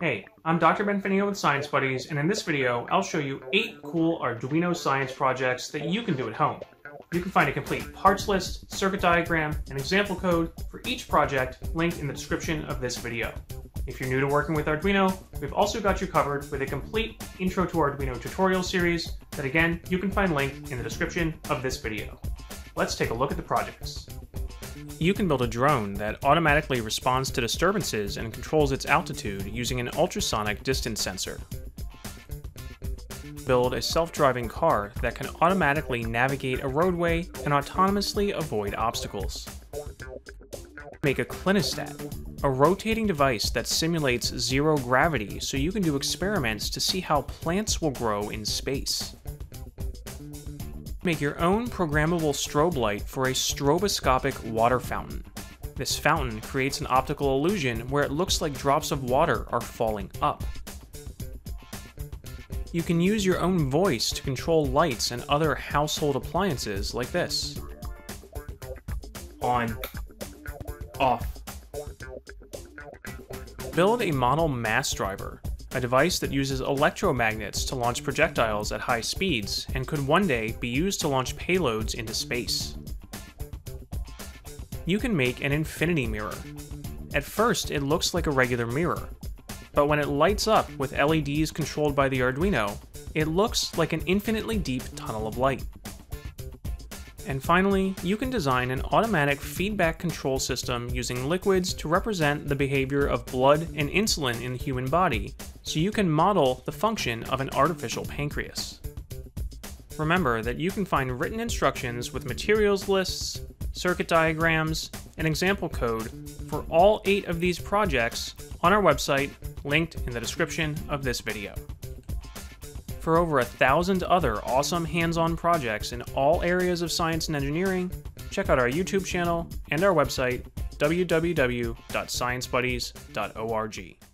Hey, I'm Dr. Ben Finio with Science Buddies, and in this video, I'll show you 8 cool Arduino science projects that you can do at home. You can find a complete parts list, circuit diagram, and example code for each project linked in the description of this video. If you're new to working with Arduino, we've also got you covered with a complete Intro to Arduino tutorial series that again, you can find linked in the description of this video. Let's take a look at the projects. You can build a drone that automatically responds to disturbances and controls its altitude using an ultrasonic distance sensor. Build a self-driving car that can automatically navigate a roadway and autonomously avoid obstacles. Make a clinostat, a rotating device that simulates zero gravity so you can do experiments to see how plants will grow in space. Make your own programmable strobe light for a stroboscopic water fountain. This fountain creates an optical illusion where it looks like drops of water are falling up. You can use your own voice to control lights and other household appliances like this. On. Off. Build a model mass driver a device that uses electromagnets to launch projectiles at high speeds and could one day be used to launch payloads into space. You can make an infinity mirror. At first, it looks like a regular mirror, but when it lights up with LEDs controlled by the Arduino, it looks like an infinitely deep tunnel of light. And finally, you can design an automatic feedback control system using liquids to represent the behavior of blood and insulin in the human body, so you can model the function of an artificial pancreas. Remember that you can find written instructions with materials lists, circuit diagrams, and example code for all eight of these projects on our website, linked in the description of this video. For over a thousand other awesome hands-on projects in all areas of science and engineering, check out our YouTube channel and our website, www.sciencebuddies.org.